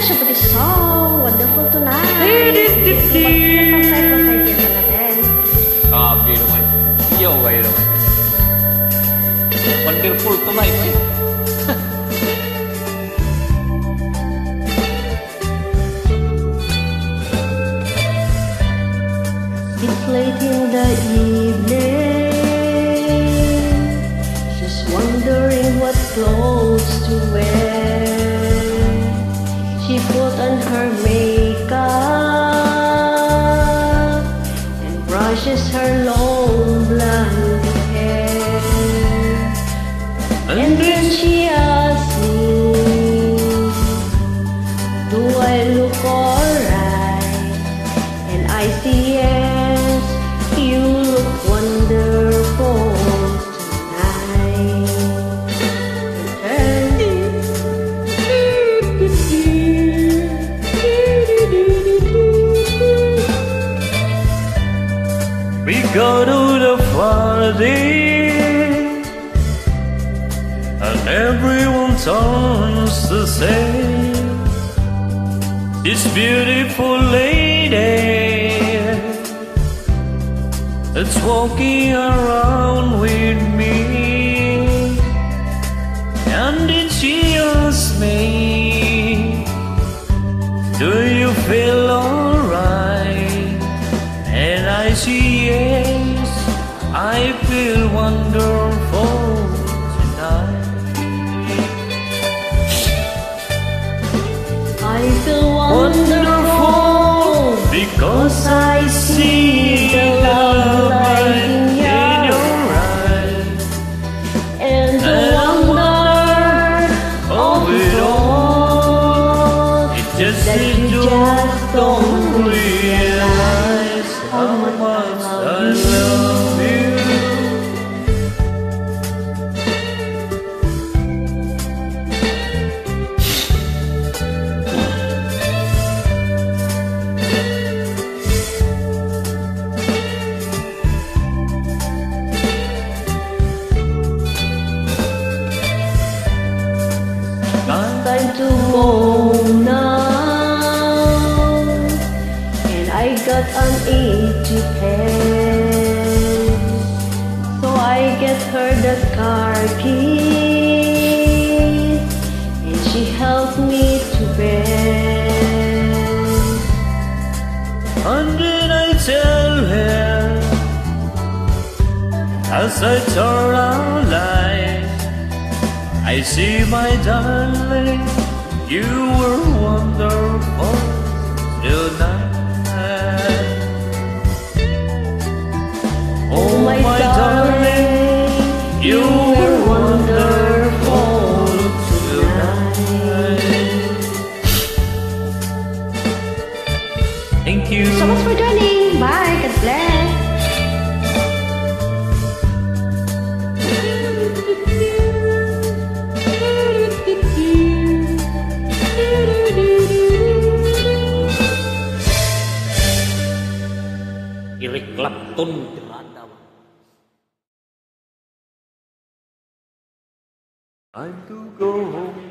Natasha for this song. Wonderful tonight. Pasay-pasay din natin. Grabe naman. Yo, kayo naman. Wonderful tonight. It's late in the evening. She's wondering what clothes to wear. On her makeup and brushes her long blonde hair. And then she go to the party and everyone turns to say this beautiful lady that's walking around I feel wonderful tonight. I feel wonderful Because I see the love in your eyes. And the wonder of it all It just that you just don't realize how much I love go now. And I got an. So I get her the car keys. And she helped me to bed. And then I tell her As I turn our light I see my darling You were wonderful tonight Oh, oh my, darling, You were wonderful tonight Thank you So much for joining. Bye. God bless. Time to go home